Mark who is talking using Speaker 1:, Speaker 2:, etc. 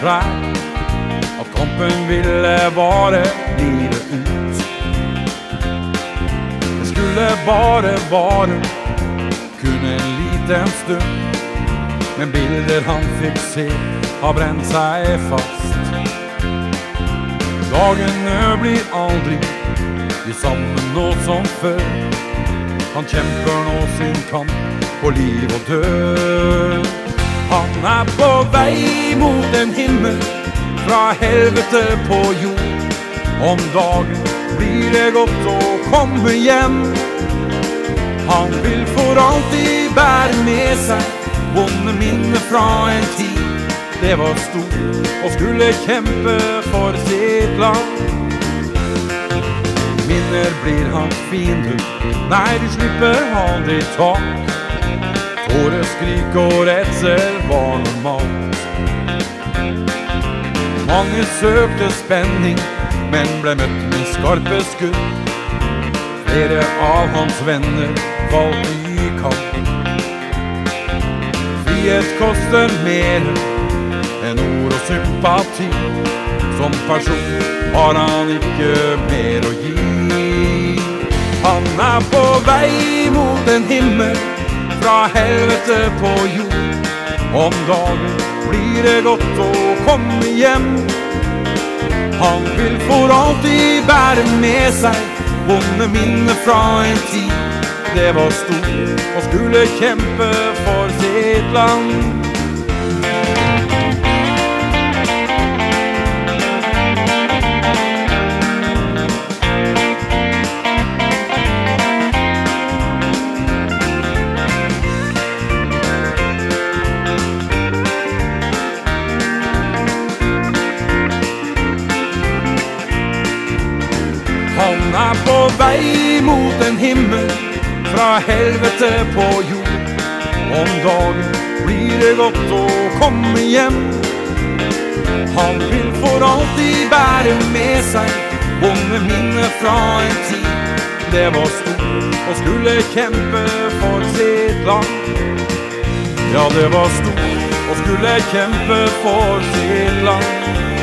Speaker 1: klær. At kampen ville vare livet ut. Det skulle bare vare kun en liten stund. Men bilder han fikk se, har brent seg fast. Dagene blir aldri de samme nå som før. Han kjemper nå sin kamp på liv og død. Han er på vei mot en himmel fra helvete på jord. Om dagen blir det godt å komme hjem. Han vil for alltid bære med seg vonde minner fra en tid det var stor og skulle kjempe for sitt land. Minner blir hans fiende, nei, du slipper aldri tak. Tåreskrik og redsel var normalt. Mange søkte spenning, men ble møtt med skarpe skudd. Flere av hans venner falt i kamp. Frihet koster mer enn ord og sympati. Som person har han ikke mer å gi. Han er på vei mot en himmel fra helvete på jord. Om dagen blir det godt å komme hjem. Han vil for alltid bære med seg vonde minner fra en tid det var stor og skulle kjempe for sitt land. Er på vei mot en himmel fra helvete på jord. Om dagen blir det godt å komme hjem. Han vil for alltid bære med seg vonde minner fra en tid det var stort og skulle kjempe for sitt land. Ja, det var stort og skulle kjempe for sitt land.